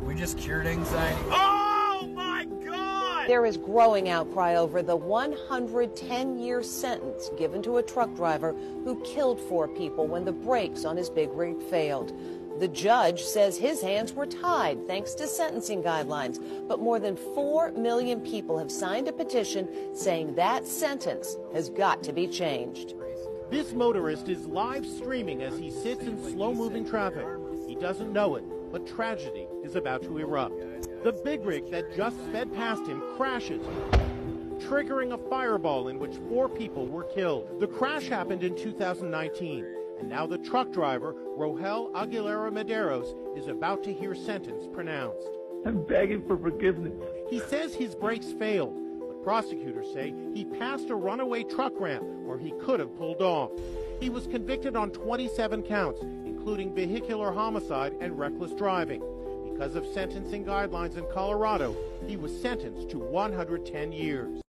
We just cured anxiety. Oh my God! There is growing outcry over the 110 year sentence given to a truck driver who killed four people when the brakes on his big rig failed. The judge says his hands were tied thanks to sentencing guidelines, but more than 4 million people have signed a petition saying that sentence has got to be changed. This motorist is live streaming as he sits in slow moving traffic. He doesn't know it, but tragedy is about to erupt. The big rig that just sped past him crashes, triggering a fireball in which four people were killed. The crash happened in 2019, and now the truck driver, Rogel Aguilera Mederos, is about to hear sentence pronounced. I'm begging for forgiveness. He says his brakes failed, but prosecutors say he passed a runaway truck ramp where he could have pulled off. He was convicted on 27 counts, including vehicular homicide and reckless driving. Because of sentencing guidelines in Colorado, he was sentenced to 110 years.